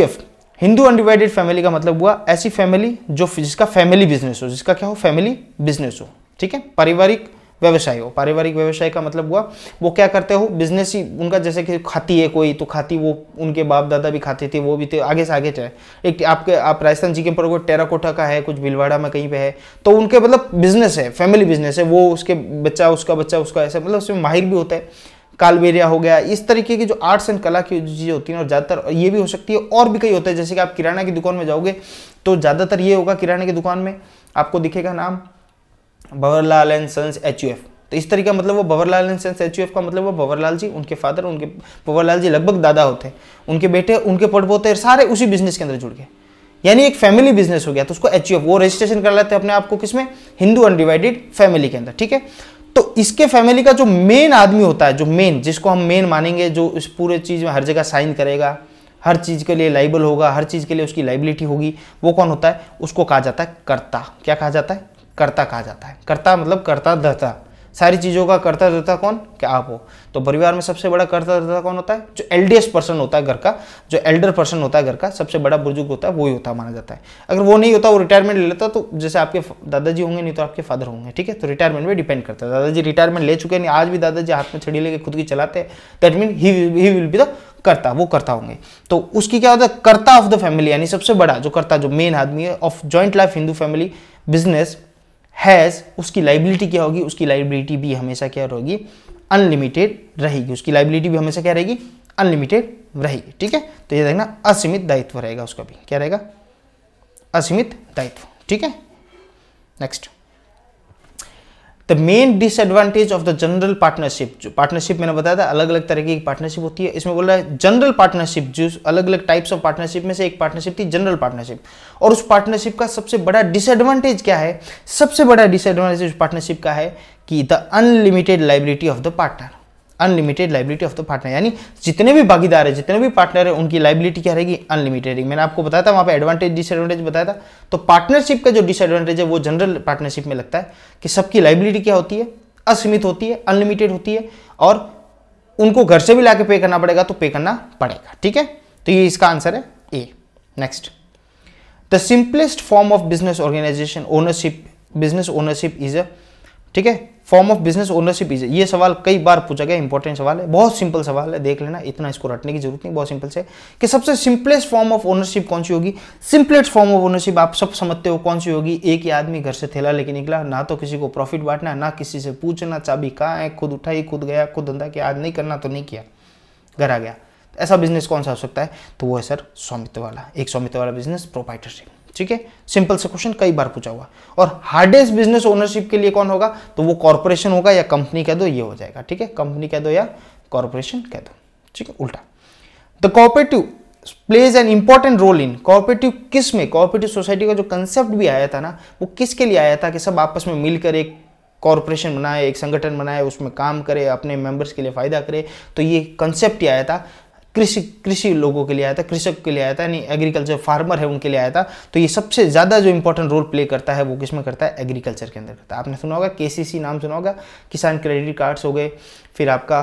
हिंदू अनडिवाइडेड फैमिली का मतलब हुआ ऐसी फैमिली जो जिसका फैमिली बिज़नेस हो, जिसका क्या हो फैमिली बिज़नेस हो, ठीक है? पारिवारिक व्यवसाय हो, पारिवारिक व्यवसाय का मतलब हुआ, वो क्या करते हो बिज़नेस ही उनका जैसे कि खाती है कोई तो खाती वो, उनके बाप दादा भी खाते थे, वो भी थे आगे से आगे चाहे एक आपके, आप राजस्थान जी के पर टेराकोटा का है, कुछ भिलवाड़ा में कहीं पे है तो उनके मतलब बिज़नेस है फैमिली बिज़नेस है, वो उसके बच्चा, उसका बच्चा, उसका ऐसा मतलब उसमें माहिर भी होता है। कालबेरिया हो गया, इस तरीके की जो आर्ट्स एंड कला की चीज़ें होती हैं, और ज़्यादातर ये भी हो सकती है, और भी कई होते हैं, जैसे कि आप किराना की दुकान में जाओगे तो ज़्यादातर ये होगा किराने की दुकान में, आपको दिखेगा नाम भवरलाल एंड सन्स एचयूएफ तो इस तरीका मतलब वो भवरलाल एंड सन्स एचयूएफ का मतलब वो भवरलाल जी, उनके फादर, उनके भवरलाल जी लगभग दादा होते हैं। उनके बेटे, उनके पड़पोते सारे उसी बिज़नेस के अंदर जुड़ गए। यानी एक फैमिली बिज़नेस हो गया तो उसको एच वो रजिस्ट्रेशन कर लेते हैं अपने आप को किसमें? हिंदू अनडिवाइडेड फैमिली के अंदर, ठीक है? तो इसके फैमिली का जो मेन आदमी होता है, जो मेन जिसको हम मेन मानेंगे, जो इस पूरे चीज़ में हर जगह साइन करेगा, हर चीज़ के लिए लाइबल होगा, हर चीज़ के लिए उसकी लाइबिलिटी होगी, वो कौन होता है? उसको कहा जाता है कर्ता। क्या कहा जाता है? कर्ता कहा जाता है। कर्ता मतलब कर्ता दहता सारी चीज़ों का कर्ता धर्ता कौन? क्या आप हो। तो परिवार में सबसे बड़ा कर्ता धर्ता कौन होता है? जो एल्डेस्ट पर्सन होता है घर का, जो एल्डर पर्सन होता है घर का, सबसे बड़ा बुज़ुर्ग होता है वो ही होता माना जाता है। अगर वो नहीं होता, वो रिटायरमेंट ले लेता तो जैसे आपके दादाजी होंगे, नहीं तो आपके फादर होंगे, ठीक है? तो रिटायरमेंट में डिपेंड करता है। दादाजी रिटायरमेंट ले चुके हैं आज भी दादाजी हाथ में छड़ी लेके खुद की चलाते हैं that mean he will be the karta, वो करता होंगे। तो उसकी क्या होता है? कर्ता ऑफ़ द फैमिली यानी सबसे बड़ा, जो करता, जो मेन आदमी है of joint life Hindu family business has उसकी लाइबिलिटी क्या होगी? उसकी लाइबिलिटी भी हमेशा क्या रहेगी? अनलिमिटेड रहेगी। उसकी लाइबिलिटी भी हमेशा क्या रहेगी? अनलिमिटेड रहेगी। ठीक है? तो ये देखना, असीमित दायित्व रहेगा उसका भी। क्या रहेगा? असीमित दायित्व। ठीक है? Next the main disadvantage of the general partnership जो पार्टनरशिप मैंने बताया था अलग अलग तरह की पार्टनरशिप होती है। इसमें बोल रहा है जनरल पार्टनरशिप जो अलग अलग टाइप्स ऑफ़ पार्टनरशिप में से एक पार्टनरशिप थी जनरल पार्टनरशिप और उस पार्टनरशिप का सबसे बड़ा डिसएडवांटेज क्या है? सबसे बड़ा डिसएडवांटेज पार्टनरशिप का है कि the unlimited liability of the partner unlimited liability of the partner यानी जितने भी भागीदार है, जितने भी पार्टनर है, उनकी लाइबिलिटी क्या रहेगी? अनलिमिटेड रहेगी। मैंने आपको बताया था, वहाँ पे एडवांटेज डिसएडवांटेज बताया था। तो पार्टनरशिप का जो डिसएडवांटेज है, वो जनरल पार्टनरशिप में लगता है कि सबकी लाइबिलिटी क्या होती है? असीमित होती है अनलिमिटेड होती है और उनको घर से भी लाके पे करना पड़ेगा तो पे करना पड़ेगा। ठीक है? तो ये इसका आंसर है A next the simplest form of business organisation ownership business ownership is a ठीक है? Form of business ownership is ये सवाल कई बार पूछा गया इंपॉर्टेंट सवाल है। बहुत सिंपल सवाल है, देख लेना, इतना इसको रटने की ज़रूरत नहीं, बहुत सिंपल से। कि सबसे सिंपलेस्ट फॉर्म ऑफ़ ओनरशिप कौन सी होगी? सिंपलेस्ट फॉर्म ऑफ़ ओनरशिप आप सब समझते हो कौन सी होगी? एक ही आदमी घर से थैला लेके निकला, ना तो किसी को प्रॉफिट बांटना, ना किसी से पूछना, चाबी कहाँ है, खुद उठाई, खुद गया, खुद धंधा किया, आज नहीं करना तो नहीं किया, घर आ गया। ऐसा बिज़नेस कौन सा हो सकता है? तो वो है सर स्वामित्व वाला, एक स्वामित्व वाला बिज़नेस प्रोपाइटरशिप ठीक है? सिंपल से क्वेश्चन कई बार पूछा हुआ। और हार्डेस्ट बिज़नेस ओनरशिप के लिए कौन होगा? तो वो कॉर्पोरेशन होगा या कंपनी कह दो, ये हो जाएगा। ठीक है? कंपनी कह दो या कॉर्पोरेशन कह दो। ठीक है? उल्टा। The cooperative plays an important role in cooperative किसमें? कॉपरेटिव सोसाइटी का जो कंसेप्ट भी आया था ना, वो किसके लिए आया था कि सब आपस में मिलकर एक कॉरपोरेशन बनाए, एक संगठन बनाए, उसमें काम करे, अपने मेंबर्स के लिए फ़ायदा करे? तो ये कंसेप्ट ही आया था। कृषि कृषि लोगों के लिए आया था, कृषक के लिए आया था, यानी एग्रीकल्चर फार्मर है उनके लिए आया था। तो ये सबसे ज़्यादा जो इंपॉर्टेंट रोल प्ले करता है, वो किसमें करता है? एग्रीकल्चर के अंदर करता है। आपने सुना होगा के नाम सुना होगा? किसान क्रेडिट कार्ड्स हो गए, फिर आपका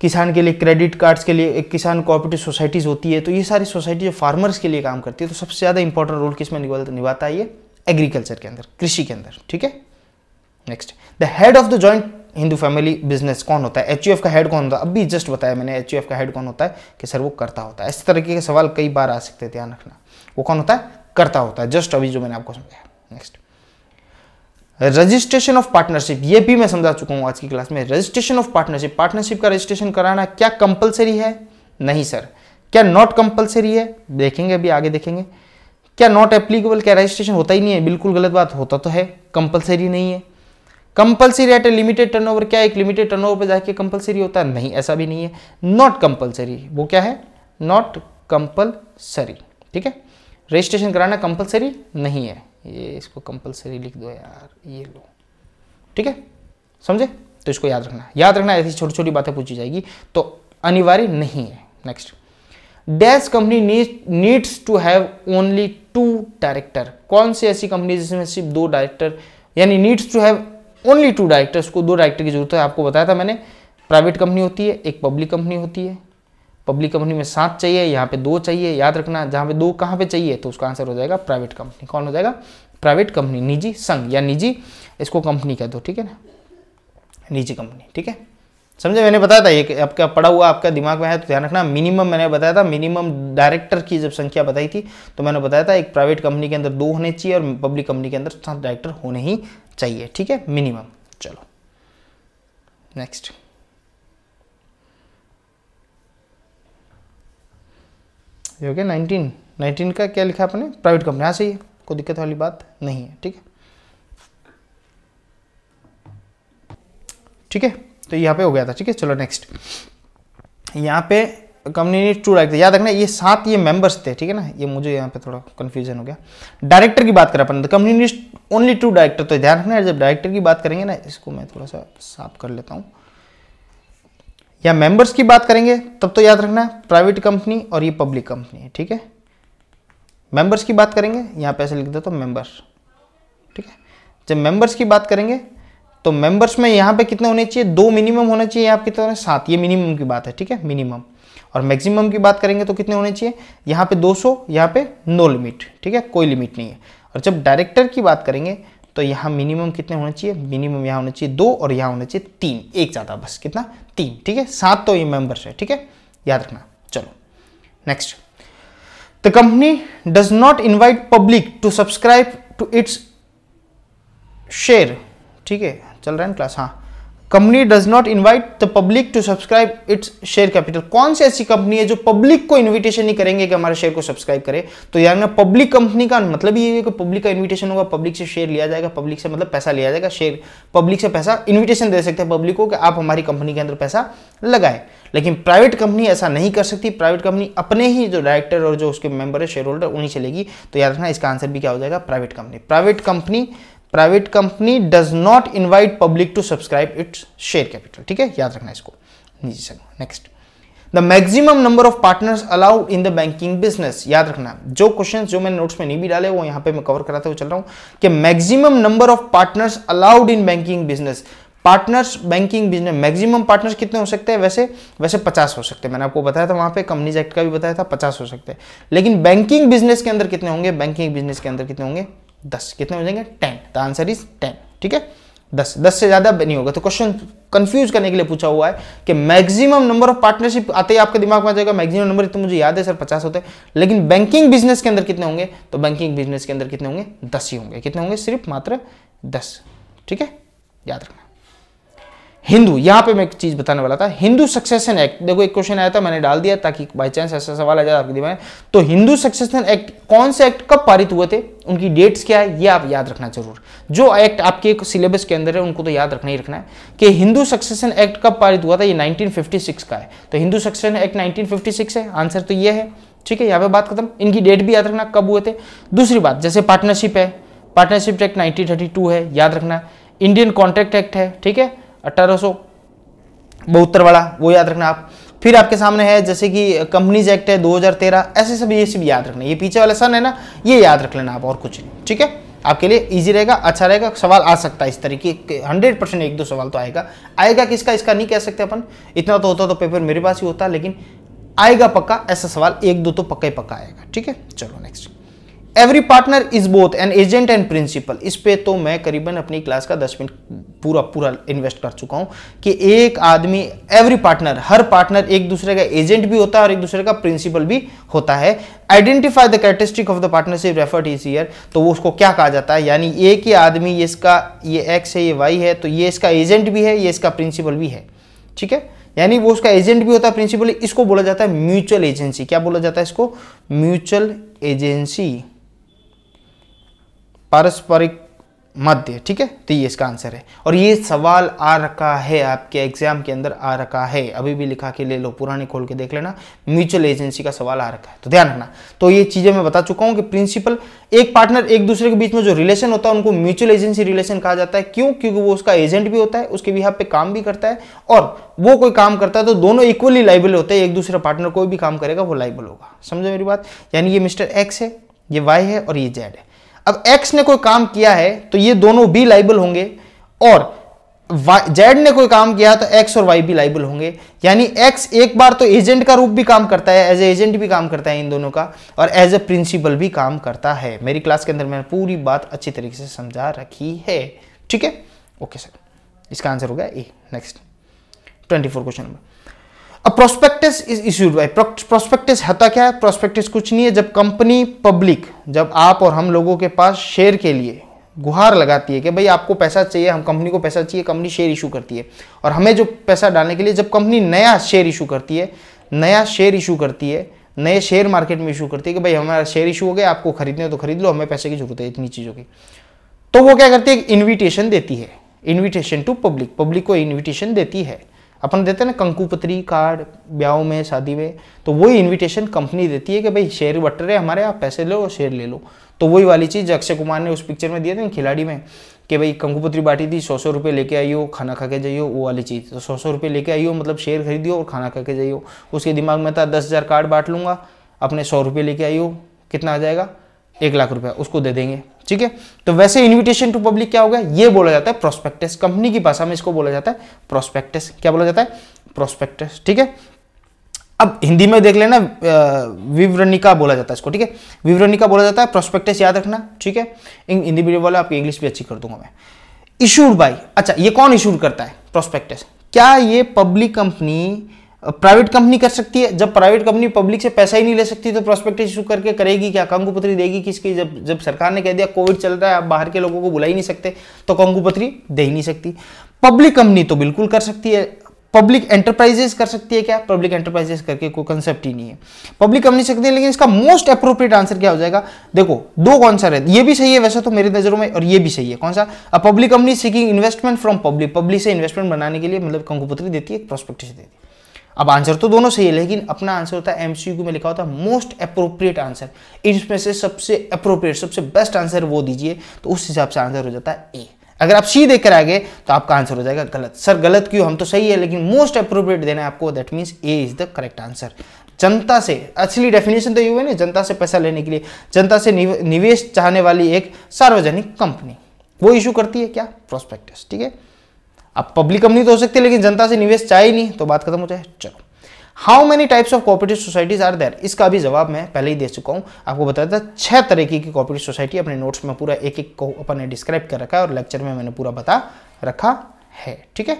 किसान के लिए क्रेडिट कार्ड्स के लिए एक किसान कोऑपरेटिव सोसाइटीज़ होती है तो ये सारी सोसाइटी जो फार्मर्स के लिए काम करती है तो सबसे ज़्यादा इंपॉर्टेंट रोल किसमें निभाता है ये? एग्रीकल्चर के अंदर, कृषि के अंदर, ठीक है? Next the head of the joint Hindu family business कौन होता है? एचयूएफ का हेड कौन होता है? अभी जस्ट बताया मैंने एचयूएफ का हेड कौन होता है कि सर वो करता होता है। इस तरीके के सवाल कई बार आ सकते हैं, ध्यान रखना। वो कौन होता है? करता होता है। जस्ट अभी जो मैंने आपको समझाया। नेक्स्ट रजिस्ट्रेशन ऑफ़ पार्टनरशिप ये भी मैं समझा चुका हूँ आज की क्लास में। रजिस्ट्रेशन ऑफ़ पार्टनरशिप पार्टनरशिप का रजिस्ट्रेशन कराना क्या कंपलसरी है? नहीं सर क्या नॉट कंपलसरी है? देखेंगे, अभी आगे देखेंगे। क्या नॉट एप्लीकेबल क्या रजिस्ट्रेशन होता ही नहीं है? बिल्कुल गलत बात। होता तो है। कंपलसरी नहीं है। Compulsory at a limited turnover क्या एक लिमिटेड टर्नओवर पे जाके कंपलसरी होता? है नहीं, ऐसा भी नहीं है। नॉट कंपलसरी वो क्या है? नॉट कंपलसरी ठीक है? रजिस्ट्रेशन कराना कंपलसरी नहीं है। ये इसको कंपलसरी लिख दो यार, ये लो, ठीक है? समझे? तो इसको याद रखना। याद रखना, ऐसी छोटी छोटी बातें पूछी जाएगी तो अनिवार्य नहीं है। Next dash company needs to have only two director कौन सी ऐसी कंपनी जिसमें सिर्फ़ दो डायरेक्टर यानी needs to have only two directors को, दो डायरेक्टर की ज़रूरत है, आपको बताया था मैंने, प्राइवेट कंपनी होती है, एक पब्लिक कंपनी होती है। पब्लिक कंपनी में सात चाहिए, यहाँ पे दो चाहिए, याद रखना, जहाँ पे दो, कहाँ पे चाहिए तो उसका आंसर हो जाएगा प्राइवेट कंपनी। कौन हो जाएगा? प्राइवेट कंपनी, निजी संघ, या निजी, इसको कंपनी कह दो ठीक है ना? निजी कंपनी, ठीक है? समझे? मैंने बताया था एक आपका पड़ा हुआ आपका दिमाग में है तो ध्यान रखना मिनिमम मैंने बताया था मिनिमम डायरेक्टर की जब संख्या बताई थी तो मैंने बताया था, एक प्राइवेट कंपनी के अंदर दो होने चाहिए और पब्लिक कंपनी के अंदर सात डायरेक्टर होने ही चाहिए, ठीक है? मिनिमम चलो। नेक्स्ट ये गया नाइनटीन नाइनटीन का क्या लिखा आपने? प्राइवेट कंपनी हाँ सही है, कोई दिक्कत वाली बात नहीं है, ठीक है? ठीक है? तो यहाँ पे हो गया था, ठीक है? चलो नेक्स्ट यहाँ पे कंपनी टू डायरेक्टर याद रखना, ये सात ये मेंबर्स थे, ठीक है ना? ये मुझे यहाँ पे थोड़ा कंफ्यूजन हो गया. डायरेक्टर की बात करें अपन तो कंपनी ओनली टू डायरेक्टर तो ध्यान रखना, जब डायरेक्टर की बात करेंगे ना, इसको मैं थोड़ा सा साफ़ कर लेता हूँ. या मेंबर्स की बात करेंगे, तब तो याद रखना प्राइवेट कंपनी और ये पब्लिक कंपनी है ठीक है? मेंबर्स की बात करेंगे, यहाँ पे ऐसे लिख देता हूँ मेंबर्स ठीक है? जब मेंबर्स की बात करेंगे तो मेंबर्स में यहाँ पे कितने होने चाहिए? दो मिनिमम होने चाहिए आप कितने होने सात। ये मिनिमम की बात है, ठीक है? मिनिमम और मैक्सिमम की बात करेंगे तो कितने होने चाहिए? यहाँ पे 200 सौ, यहाँ पे नो लिमिट, ठीक है? कोई लिमिट नहीं है। और जब डायरेक्टर की बात करेंगे तो यहाँ मिनिमम कितने होने चाहिए? मिनिमम यहाँ होने चाहिए दो और यहाँ होने चाहिए तीन। एक ज़्यादा बस, कितना? तीन, ठीक है? सात तो ये मेंबर्स है, ठीक है? याद रखना। चलो next the company does not invite public to subscribe to its share ठीक है? चल रहा है क्लास हाँ। Company does not invite the public to subscribe its share capital कौन सी ऐसी कंपनी है जो पब्लिक को इन्विटेशन नहीं करेंगे कि हमारे शेयर को सब्सक्राइब करे? तो यार ना पब्लिक कंपनी का मतलब ये है कि पब्लिक का इन्विटेशन होगा पब्लिक से शेयर लिया जाएगा पब्लिक से मतलब पैसा लिया जाएगा शेयर पब्लिक से पैसा इन्विटेशन दे सकते हैं पब्लिक को कि आप हमारी कंपनी के अंदर पैसा लगाए। लेकिन प्राइवेट कंपनी ऐसा नहीं कर सकती। प्राइवेट कंपनी अपने ही जो डायरेक्टर और जो उसके मेंबर है शेयर होल्डर उन्हीं से लेगी। तो याद रखना, इसका आंसर भी क्या हो जाएगा? Private company private company private company does not invite public to subscribe its share capital ठीक है? याद रखना इसको। निजी संघ next the maximum number of partners allowed in the banking business याद रखना। जो क्वेश्चन जो मैंने नोट्स में नहीं भी डाले, वो यहाँ पे मैं कवर कराते हुए चल रहा हूँ कि maximum number of partners allowed in banking business partners banking business maximum partners कितने हो सकते हैं? वैसे वैसे पचास हो सकते हैं। मैंने आपको बताया था वहाँ पे कंपनीज़ एक्ट का भी बताया था, पचास हो सकते हैं। लेकिन बैंकिंग बिज़नेस के अंदर कितने होंगे? बैंकिंग बिज़नेस के अंदर कितने होंगे? दस। कितने हो जाएँगे? Ten. The answer is ten. ठीक है? दस। दस से ज़्यादा नहीं होगा। तो क्वेश्चन कंफ्यूज करने के लिए पूछा हुआ है कि मैक्सिमम नंबर ऑफ़ पार्टनरशिप आते ही आपके दिमाग में आ जाएगा मैक्सिमम नंबर तो मुझे याद है सर, पचास होते हैं। लेकिन बैंकिंग बिज़नेस के अंदर कितने होंगे? तो बैंकिंग बिज़नेस के अंदर कितने होंगे? दस ही होंगे। कितने होंगे? सिर्फ़ मात्र दस। ठीक है? याद रखना। हिंदू, यहाँ पे मैं एक चीज़ बताने वाला था, हिंदू सक्सेशन एक्ट देखो एक क्वेश्चन आया था, मैंने डाल दिया ताकि बाई चांस ऐसा सवाल आ जाए आपके दिमाग तो हिंदू सक्सेशन एक्ट कौन से एक्ट कब पारित हुए थे? उनकी डेट्स क्या है? ये आप याद रखना ज़रूर। जो एक्ट आपके सिलेबस के अंदर है, उनको तो याद रखना ही रखना है कि हिंदू सक्सेशन एक्ट कब पारित हुआ था? ये 1956 का है। तो हिंदू सक्सेशन एक्ट 1956 है आंसर तो ये है। ठीक है, यहाँ पे बात खत्म। इनकी डेट भी याद रखना कब हुए थे। दूसरी बात, जैसे पार्टनरशिप है पार्टनरशिप एक्ट 1932 है, याद रखना। इंडियन कॉन्ट्रैक्ट एक्ट है, ठीक है? अट्ठारह वाला, वो याद रखना आप। फिर आपके सामने है, जैसे कि कंपनीज़ एक्ट है 2013 ऐसे सब ये सब याद रखना। ये पीछे वाला सन है ना, ये याद रख लेना आप, और कुछ नहीं, ठीक है? आपके लिए इजी रहेगा अच्छा रहेगा, सवाल आ सकता है इस तरीके हंड्रेड परसेंट एक दो सवाल तो आएगा। आएगा किसका, इसका नहीं कह सकते अपन। इतना तो होता तो पेपर मेरे पास ही होता, लेकिन आएगा पक्का, ऐसा सवाल एक दो तो पक्का ही पक्का आएगा, ठीक है? चलो next every partner is both an agent and principal इस पे तो मैं करीबन अपनी क्लास का दस मिनट पूरा पूरा इन्वेस्ट कर चुका हूँ कि एक आदमी एवरी पार्टनर हर पार्टनर एक दूसरे का एजेंट भी होता है और एक दूसरे का प्रिंसिपल भी होता है। Identify the characteristic of the partnership referred is year तो वो उसको क्या कहा जाता है? यानी एक ही आदमी इसका, ये एक्स है, ये वाई है तो ये इसका एजेंट भी है, ये इसका प्रिंसिपल भी है। ठीक है? यानी वो उसका एजेंट भी होता है प्रिंसिपल इसको बोला जाता है म्यूचुअल एजेंसी क्या बोला जाता है इसको? म्यूचुअल एजेंसी पारस्परिक मध्य, ठीक है? तो ये इसका आंसर है। और ये सवाल आ रखा है, आपके एग्ज़ाम के अंदर आ रखा है। अभी भी लिखा के ले लो, पुराने खोल के देख लेना। म्यूचुअल एजेंसी का सवाल आ रखा है तो ध्यान रखना। तो ये चीज़ें मैं बता चुका हूँ कि प्रिंसिपल एक पार्टनर एक दूसरे के बीच में जो रिलेशन होता है, उनको म्यूचुअल एजेंसी रिलेशन कहा जाता है। क्यों? क्योंकि वो उसका एजेंट भी होता है, उसके बिहार पे काम भी करता है, और वो कोई काम करता है तो दोनों इक्वली लाइबल होते हैं। एक दूसरे पार्टनर कोई भी काम करेगा, वो लाइबल होगा। समझो मेरी बात? यानी ये मिस्टर एक्स है, ये वाई है, और ये जेड है। अब एक्स ने कोई काम किया है तो ये दोनों भी लाइबल होंगे, और जेड ने कोई काम किया तो एक्स और वाई भी लाइबल होंगे। यानी एक्स एक बार तो एजेंट का रूप भी काम करता है एज ए एजेंट भी काम करता है इन दोनों का, और एज ए प्रिंसिपल भी काम करता है। मेरी क्लास के अंदर मैंने पूरी बात अच्छी तरीके से समझा रखी है। ठीक है? ओके सर इसका आंसर हो गया A next twenty four question number अब prospectus is issued by prospectus होता क्या है? प्रोस्पेक्टस कुछ नहीं है, जब कंपनी पब्लिक जब आप और हम लोगों के पास शेयर के लिए गुहार लगाती है कि भाई आपको पैसा चाहिए, हम कंपनी को पैसा चाहिए कंपनी शेयर इशू करती है। और हमें जो पैसा डालने के लिए, जब कंपनी नया शेयर इशू करती है, नया शेयर इशू करती है, नए शेयर मार्केट में इशू करती है कि भाई हमारा शेयर इशू हो गया, आपको खरीदने तो खरीद लो, हमें पैसे की ज़रूरत है इतनी चीज़ों की। तो वो क्या करती है? इन्विटेशन देती है। इन्विटेशन टू पब्लिक पब्लिक को इन्विटेशन देती है। अपन देते हैं ना कंकुपत्री कार्ड, ब्याह में, शादी में तो वही इनविटेशन कंपनी देती है कि भाई शेयर बट रहे हमारे, आप पैसे लो और शेयर ले लो। तो वही वाली चीज़ अक्षय कुमार ने उस पिक्चर में दिया था खिलाड़ी में, कि भाई कंकुपत्री बांटी थी सौ सौ रुपये लेके आइयो, खाना खा के जाइयो, वो वाली चीज़। तो सौ सौ रुपये लेके आइयो मतलब शेयर खरीदियो और खाना खा के जाइयो। उसके दिमाग में था, दस हज़ार कार्ड बांट लूँगा, अपने सौ रुपये लेके आइयो, कितना आ जाएगा? एक लाख रुपया, उसको दे देंगे, ठीक है? तो वैसे इनविटेशन टू पब्लिक क्या होगा? ये बोला जाता है प्रोस्पेक्टस कंपनी की भाषा में इसको बोला जाता है प्रोस्पेक्टस क्या बोला जाता है? प्रोस्पेक्टस ठीक है? अब हिंदी में देख लेना विवरणिका बोला जाता है इसको, ठीक है? विवरणिका बोला जाता है प्रोस्पेक्टस याद रखना, ठीक है? हिंदी वीडियो वाला आपकी इंग्लिश भी अच्छी कर दूँगा मैं। इशूड बाई अच्छा ये कौन इशूड करता है? प्रोस्पेक्टस क्या ये पब्लिक कंपनी प्राइवेट कंपनी कर सकती है। जब प्राइवेट कंपनी पब्लिक से पैसा ही नहीं ले सकती तो प्रोस्पेक्ट इशू करके करेगी क्या? कंगुपत्री देगी किसकी? जब जब सरकार ने कह दिया कोविड चल रहा है, आप बाहर के लोगों को बुला ही नहीं सकते तो कंगुपत्री दे ही नहीं सकती। पब्लिक कंपनी तो बिल्कुल कर सकती है। पब्लिक एंटरप्राइजेस कर सकती है क्या? पब्लिक एंटरप्राइजेस करके कोई कंसेप्ट ही नहीं है। पब्लिक कंपनी सकती है, लेकिन इसका मोस्ट अप्रोप्रिएट आंसर क्या हो जाएगा? देखो, दो कौन सा है ये भी सही है वैसे तो मेरी नज़रों में, और ये भी सही है। कौन सा? A public company seeking investment from public public से इन्वेस्टमेंट बनाने के लिए मतलब कंकुपत्री देती है प्रोस्पेक्टिस देती है। अब आंसर तो दोनों सही है, लेकिन अपना आंसर होता है एमसीक्यू में लिखा होता है मोस्ट अप्रोप्रिएट आंसर इसमें से सबसे अप्रोप्रिएट सबसे बेस्ट आंसर वो दीजिए तो उस हिसाब से आंसर हो जाता है ए अगर आप सी देकर आगे तो आपका आंसर हो जाएगा गलत. सर गलत क्यों? हम तो सही है, लेकिन मोस्ट अप्रोप्रिएट देना है आपको that means A is the correct answer जनता से, असली डेफिनेशन तो ये हुआ ना, जनता से पैसा लेने के लिए, जनता से निवेश चाहने वाली एक सार्वजनिक कंपनी वो इशू करती है क्या? प्रोस्पेक्टस ठीक है? अब पब्लिक कंपनी तो हो सकती है, लेकिन जनता से निवेश चाहिए नहीं तो बात खत्म हो जाए। चलो। How many types of cooperative societies are there इसका भी जवाब मैं पहले ही दे चुका हूँ। आपको बताया था छह तरीके की कॉपरेटिव सोसाइटी अपने नोट्स में पूरा एक एक को अपन ने डिस्क्राइब कर रखा है और लेक्चर में मैंने पूरा बता रखा है, ठीक है?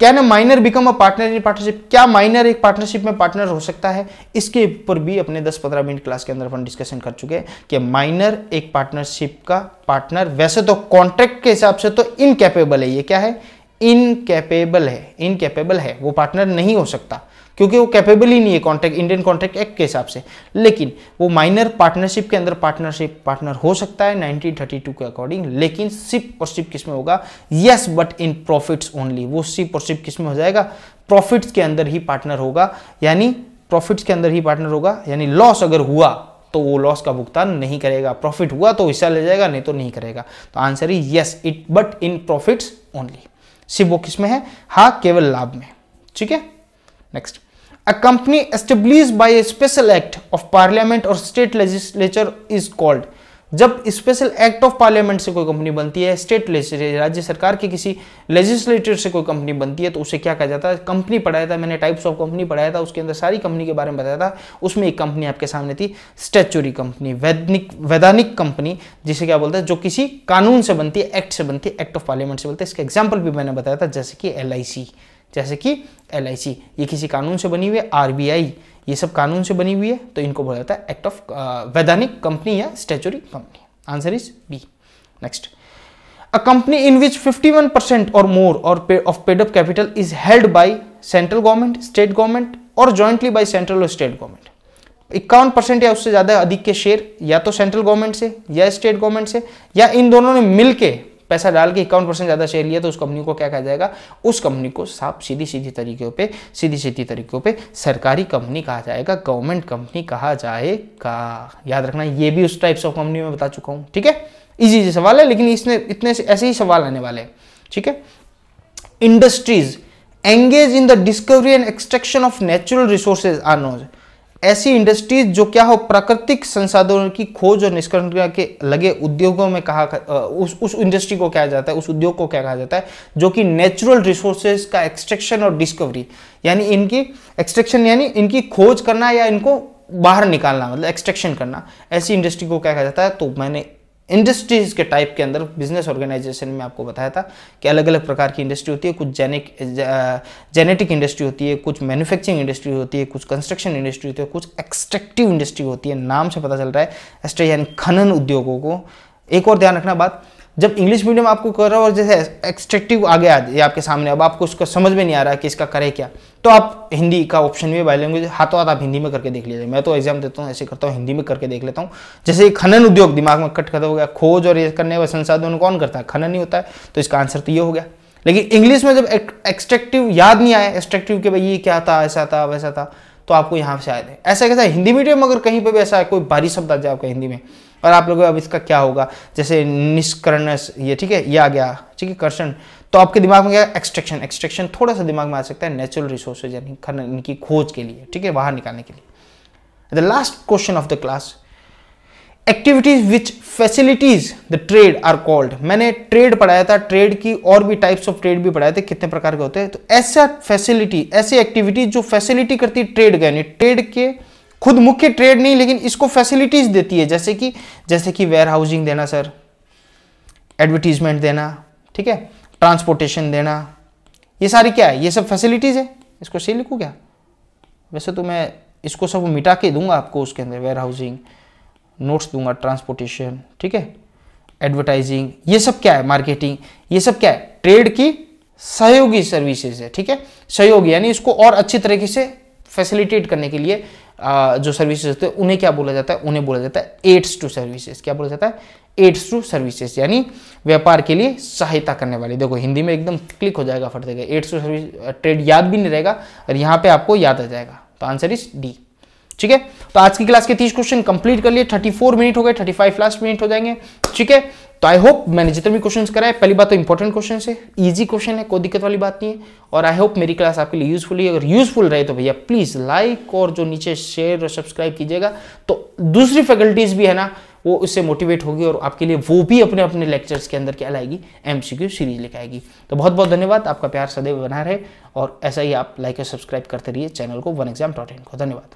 Can a minor become a partner in partnership क्या माइनर एक पार्टनरशिप में पार्टनर हो सकता है? इसके ऊपर भी अपने 10-15 मिनट क्लास के अंदर अपन डिस्कशन कर चुके हैं कि माइनर एक पार्टनरशिप का पार्टनर वैसे तो कॉन्ट्रैक्ट के हिसाब से तो इनकेपेबल है। ये क्या है? इनकेपेबल है। इनकेपेबल है। वो पार्टनर नहीं हो सकता। क्योंकि वो कैपेबल ही नहीं है कॉन्ट्रैक्ट इंडियन कॉन्ट्रैक्ट एक्ट के हिसाब से। लेकिन वो माइनर पार्टनरशिप के अंदर पार्टनरशिप पार्टनर हो सकता है 1932 के अकॉर्डिंग लेकिन सिप और सिप किसमें होगा? Yes but in profits only वो सिप और सिप किसमें हो जाएगा? प्रॉफिट्स के अंदर ही पार्टनर होगा। यानी प्रॉफिट्स के अंदर ही पार्टनर होगा। यानी लॉस अगर हुआ तो वो लॉस का भुगतान नहीं करेगा। प्रॉफिट हुआ तो हिस्सा ले जाएगा, नहीं तो नहीं करेगा। तो answer he yes it but in profits only सिर्फ़ वो किसमें है? हाँ केवल लाभ में। ठीक है? Next a company establish by a special act of parliament or state legislature is called जब स्पेशल एक्ट ऑफ़ पार्लियामेंट से कोई कंपनी बनती है स्टेट राज्य सरकार के किसी लेजिस्लेटर से कोई कंपनी बनती है तो उसे क्या कहा जाता है? कंपनी पढ़ाया था, मैंने टाइप्स ऑफ़ कंपनी पढ़ाया था, उसके अंदर सारी कंपनी के बारे में बताया था। उसमें एक कंपनी आपके सामने थी स्टेचुरी कंपनी वैधानिक वैधानिक कंपनी जिसे क्या बोलते हैं? जो किसी कानून से बनती है एक्ट से बनती है एक्ट ऑफ़ पार्लियामेंट से बोलते हैं। इसका एग्ज़ाम्पल भी मैंने बताया था, जैसे कि एल जैसे कि एलआईसी ये किसी कानून से बनी हुई है आरबीआई ये सब कानून से बनी हुई है तो इनको बोला जाता है एक्ट ऑफ़ वैधानिक कंपनी या statutory company answer is B next a company in which 51 percent or more or of paid up capital is held by central government state government or jointly by central और state government इक्यावन percent या उससे ज़्यादा अधिक के share या तो central government से, या स्टेट गवर्नमेंट से, या इन दोनों ने मिलके पैसा डाल के इक्यावन परसेंट ज़्यादा शेयर लिया तो उस कंपनी को क्या कहा जाएगा? उस कंपनी को साफ़ सीधी सीधी तरीकों पे सीधी सीधी तरीकों पे सरकारी कंपनी कहा जाएगा गवर्नमेंट कंपनी कहा जाएगा। याद रखना, ये भी उस टाइप्स ऑफ़ कंपनी में बता चुका हूँ, ठीक है? इजी इजी सवाल है, लेकिन इसमें, इतने से, ऐसे ही सवाल आने वाले हैं, ठीक है? Industries engage in the discovery and extraction of natural resources are knows ऐसी इंडस्ट्रीज़ जो क्या हो, प्राकृतिक संसाधनों की खोज और निष्कर्ष के लगे उद्योगों में कहा उस उस इंडस्ट्री को क्या जाता है, उस उद्योग को क्या कहा जाता है, जो कि नेचुरल रिसोर्सेज का एक्सट्रैक्शन और डिस्कवरी यानी इनकी एक्सट्रैक्शन यानी इनकी खोज करना या इनको बाहर निकालना मतलब एक्सट्रैक्शन करना, ऐसी इंडस्ट्री को क्या कहा जाता है तो मैंने इंडस्ट्रीज़ के टाइप के अंदर बिज़नेस ऑर्गेनाइजेशन में आपको बताया था कि अलग अलग प्रकार की इंडस्ट्री होती है, कुछ जेनिक जेनेटिक इंडस्ट्री होती है, कुछ मैन्युफैक्चरिंग इंडस्ट्री होती है, कुछ कंस्ट्रक्शन इंडस्ट्री होती है, कुछ एक्सट्रैक्टिव इंडस्ट्री होती है। नाम से पता चल रहा है एस्ट्रेन यानी खनन उद्योगों को एक और ध्यान रखना बात, जब इंग्लिश मीडियम आपको कर रहा हो और जैसे एक्सट्रेक्टिव आ गया ये आपके सामने, अब आपको उसका समझ में नहीं आ रहा कि इसका करे क्या तो आप हिंदी का ऑप्शन भी बाई लैंग्वेज हाथों हाथ आप हिंदी में करके देख लीजिए। मैं तो एग्ज़ाम देता हूँ, ऐसे करता हूँ, हिंदी में करके देख लेता हूँ। जैसे खनन उद्योग दिमाग में कट खत्म हो गया, खोज और ये करने वाले संसाधन कौन करता है, खनन नहीं होता है तो इसका आंसर तो ये हो गया। लेकिन इंग्लिश में जब एक्सट्रेक्टिव याद नहीं आया एक्सट्रेक्टिव के भाई ये क्या था, ऐसा था, वैसा था तो आपको यहाँ से आए थे ऐसा कैसा हिंदी मीडियम अगर कहीं पर भी ऐसा कोई भारी शब्द आ जाए आपका हिंदी में और आप लोगों अब इसका क्या होगा? जैसे निष्करण ये, ठीक है? ये आ गया, ठीक है, कर्षण। तो आपके दिमाग में क्या एक्सट्रैक्शन एक्सट्रैक्शन थोड़ा सा दिमाग में आ सकता है नेचुरल रिसोर्सेज यानी खनन इनकी खोज के लिए, ठीक है, बाहर निकालने के लिए। The last question of the class activities which facilities the trade are called मैंने ट्रेड पढ़ाया था ट्रेड की और भी टाइप्स ऑफ़ ट्रेड भी पढ़ाए थे, कितने प्रकार के होते हैं? तो ऐसा फैसिलिटी ऐसी एक्टिविटीज़ जो फैसिलिटी करती है ट्रेड का यानी ट्रेड के खुद मुख्य ट्रेड नहीं, लेकिन इसको फैसिलिटीज़ देती है। जैसे कि जैसे कि वेयर हाउसिंग देना सर एडवर्टीजमेंट देना, ठीक है? ट्रांसपोर्टेशन देना। ये सारी क्या है? ये सब फैसिलिटीज़ है। इसको सही लिखूँ क्या? वैसे तो मैं इसको सब मिटा के दूँगा आपको उसके अंदर वेयर हाउसिंग नोट्स दूँगा ट्रांसपोर्टेशन ठीक है? एडवर्टाइजिंग ये सब क्या है? मार्केटिंग ये सब क्या है? ट्रेड की सहयोगी सर्विसेज़ है, ठीक है? सहयोगी, यानी इसको और अच्छी तरीके से फैसिलिटेट करने के लिए जो सर्विसेज़ होते हैं, उन्हें क्या बोला जाता है? उन्हें बोला जाता है एड्स टू सर्विसेज़ क्या बोला जाता है? एड्स टू सर्विसेज़ यानी व्यापार के लिए सहायता करने वाली। देखो, हिंदी में एकदम क्लिक हो जाएगा, फट देगा एड्स टू सर्विस ट्रेड याद भी नहीं रहेगा और यहाँ पे आपको याद आ जाएगा। तो आंसर इज़ डी ठीक है? तो आज की क्लास के तीस क्वेश्चन कंप्लीट कर लिए। 34 मिनट हो गए 35 लास्ट मिनट हो जाएँगे। ठीक है? तो आई होप मैंने जितने भी क्वेश्चन कराए, पहली बात तो इंपॉर्टेंट क्वेश्चन है इजी क्वेश्चन है, कोई दिक्कत वाली बात नहीं है, और आई होप मेरी क्लास आपके लिए यूजफुल है। अगर यूजफुल रहे तो भैया प्लीज़ लाइक और जो नीचे शेयर और सब्सक्राइब कीजिएगा तो दूसरी फैकल्टीज भी है ना, वो उससे मोटिवेट होगी और आपके लिए वो भी अपने अपने लेक्चर्स के अंदर क्या लाएगी एमसीक्यू सीरीज़ लेके आएगी। तो बहुत बहुत धन्यवाद, आपका प्यार सदैव बना रहे, और ऐसा ही आप लाइक और सब्सक्राइब करते रहिए चैनल को वन एग्ज़ाम डॉट इन को। धन्यवाद।